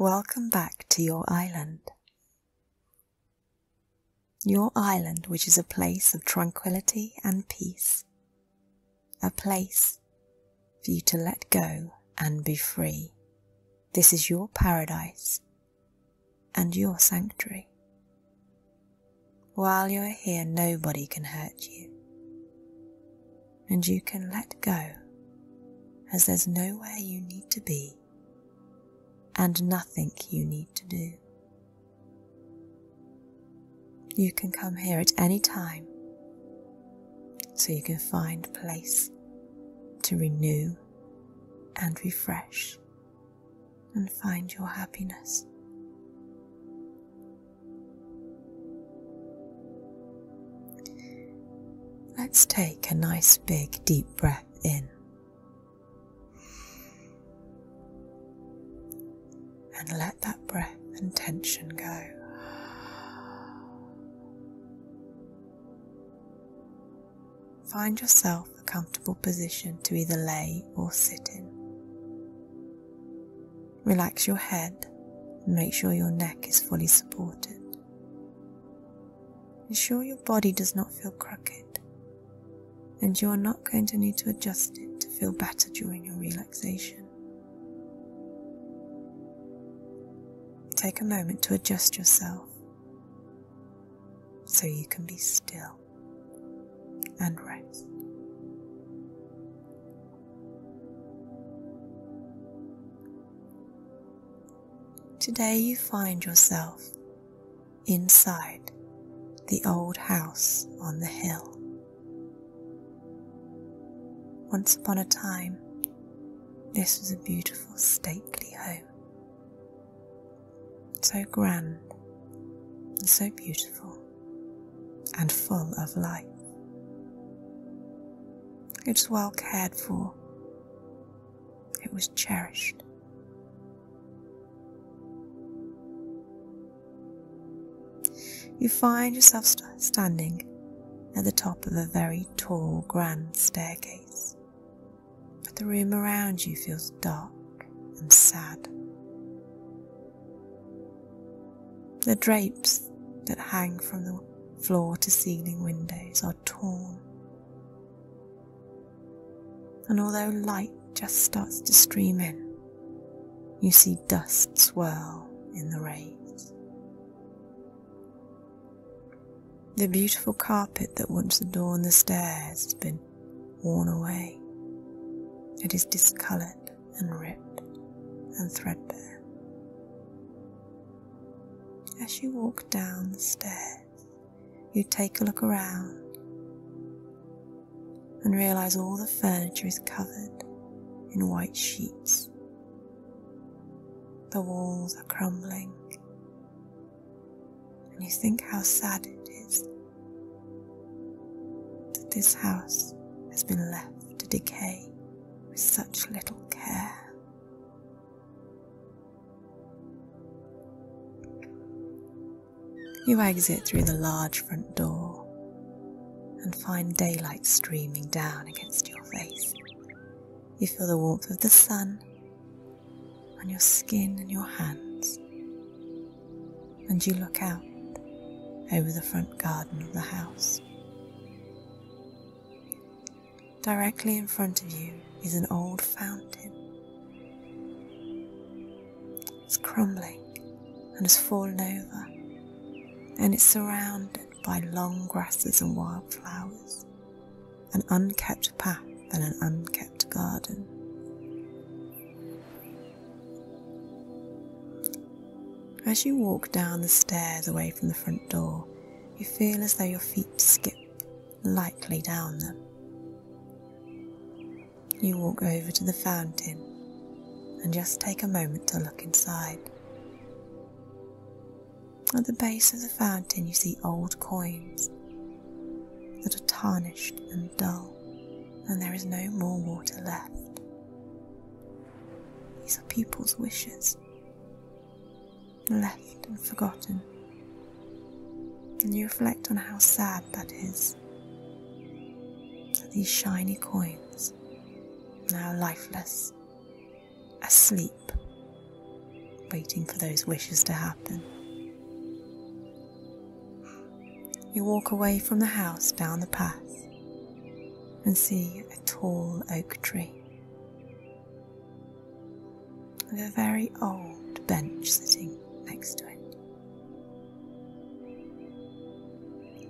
Welcome back to your island. Your island, which is a place of tranquility and peace, a place for you to let go and be free. This is your paradise and your sanctuary. While you are here, nobody can hurt you, and you can let go as there's nowhere you need to be and nothing you need to do. You can come here at any time so you can find place to renew and refresh and find your happiness. Let's take a nice big deep breath in. And let that breath and tension go. Find yourself a comfortable position to either lay or sit in. Relax your head and make sure your neck is fully supported. Ensure your body does not feel crooked and you are not going to need to adjust it to feel better during your relaxation. Take a moment to adjust yourself so you can be still and rest. Today you find yourself inside the old house on the hill. Once upon a time, this was a beautiful, stately home. So grand and so beautiful and full of life. It was well cared for. It was cherished. You find yourself st- standing at the top of a very tall, grand staircase, but the room around you feels dark and sad. The drapes that hang from the floor to ceiling windows are torn and although light just starts to stream in, you see dust swirl in the rays. The beautiful carpet that once adorned the stairs has been worn away. It is discoloured and ripped and threadbare. As you walk down the stairs, you take a look around and realize all the furniture is covered in white sheets. The walls are crumbling, and you think how sad it is that this house has been left to decay with such little care. You exit through the large front door and find daylight streaming down against your face. You feel the warmth of the sun on your skin and your hands, and you look out over the front garden of the house. Directly in front of you is an old fountain. It's crumbling and has fallen over, and it's surrounded by long grasses and wildflowers, an unkept path and an unkept garden. As you walk down the stairs away from the front door, you feel as though your feet skip lightly down them. You walk over to the fountain and just take a moment to look inside. At the base of the fountain, you see old coins that are tarnished and dull, and there is no more water left. These are people's wishes, left and forgotten. And you reflect on how sad that is. That these shiny coins, now lifeless, asleep, waiting for those wishes to happen. You walk away from the house down the path and see a tall oak tree with a very old bench sitting next to it.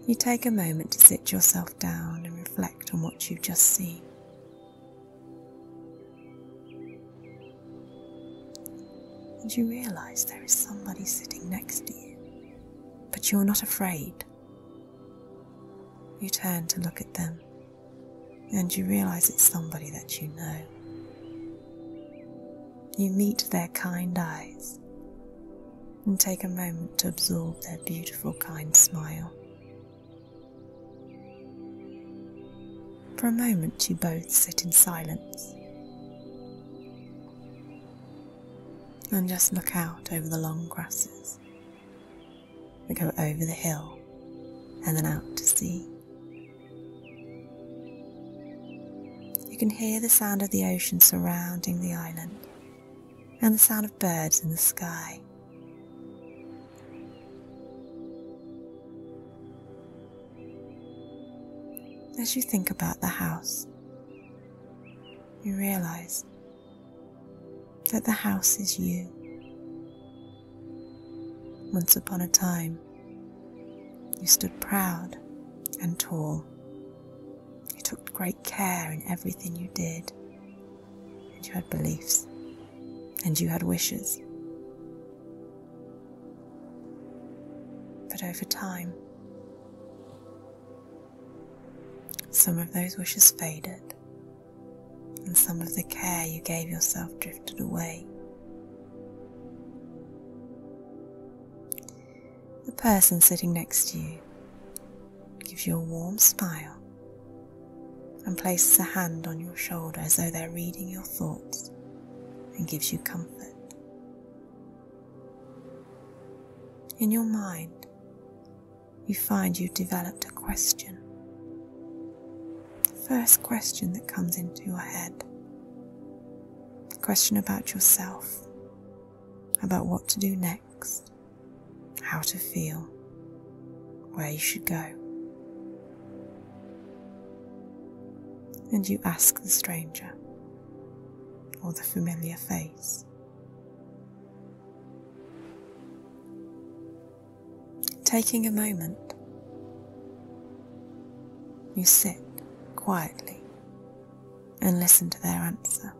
You take a moment to sit yourself down and reflect on what you've just seen. And you realize there is somebody sitting next to you, but you're not afraid. You turn to look at them, and you realize it's somebody that you know. You meet their kind eyes and take a moment to absorb their beautiful, kind smile. For a moment, you both sit in silence and just look out over the long grasses that go over the hill and then out to sea. You can hear the sound of the ocean surrounding the island and the sound of birds in the sky. As you think about the house, you realize that the house is you. Once upon a time, you stood proud and tall. Took great care in everything you did, and you had beliefs, and you had wishes. But over time, some of those wishes faded and some of the care you gave yourself drifted away. The person sitting next to you gives you a warm smile and places a hand on your shoulder as though they're reading your thoughts and gives you comfort. In your mind, you find you've developed a question. The first question that comes into your head. A question about yourself, about what to do next, how to feel, where you should go. And you ask the stranger or the familiar face. Taking a moment, you sit quietly and listen to their answer.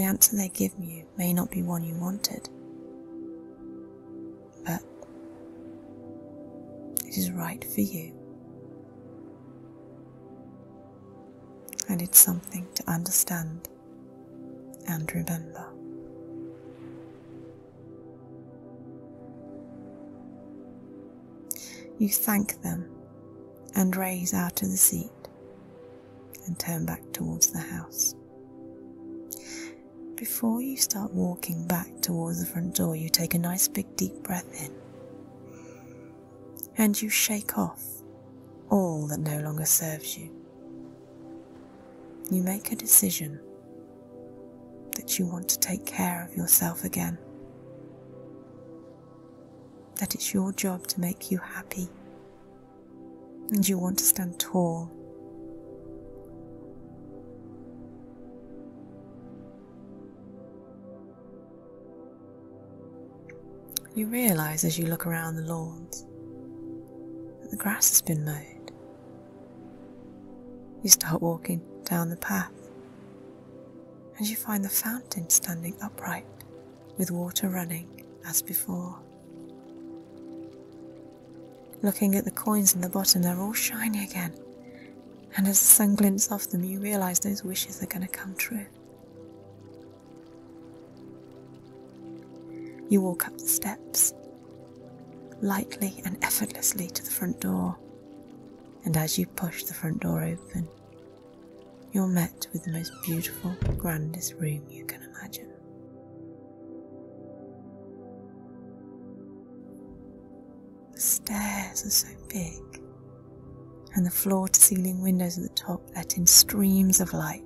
The answer they give you may not be one you wanted, but it is right for you. And it's something to understand and remember. You thank them and raise out of the seat and turn back towards the house. Before you start walking back towards the front door, you take a nice big deep breath in. And you shake off all that no longer serves you. You make a decision that you want to take care of yourself again, that it's your job to make you happy, and you want to stand tall You realise as you look around the lawns that the grass has been mowed. You start walking down the path and you find the fountain standing upright with water running as before. Looking at the coins in the bottom, they're all shiny again, and as the sun glints off them, you realise those wishes are going to come true. You walk up the steps, lightly and effortlessly to the front door, And as you push the front door open, you're met with the most beautiful, grandest room you can imagine. The stairs are so big, and the floor to ceiling windows at the top let in streams of light.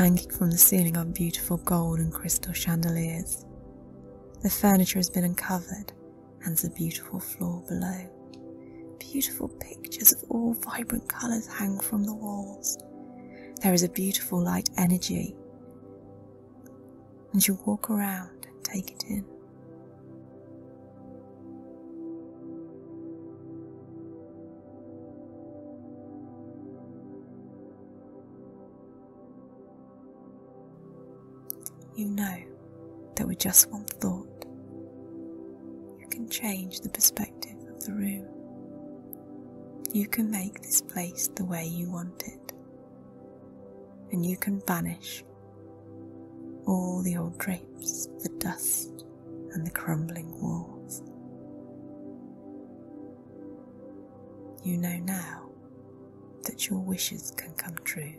Hanging from the ceiling are beautiful gold and crystal chandeliers. The furniture has been uncovered, and the beautiful floor below. Beautiful pictures of all vibrant colours hang from the walls. There is a beautiful light energy, and you walk around and take it in. You know that with just one thought, you can change the perspective of the room. You can make this place the way you want it, and you can banish all the old drapes, the dust, and the crumbling walls. You know now that your wishes can come true.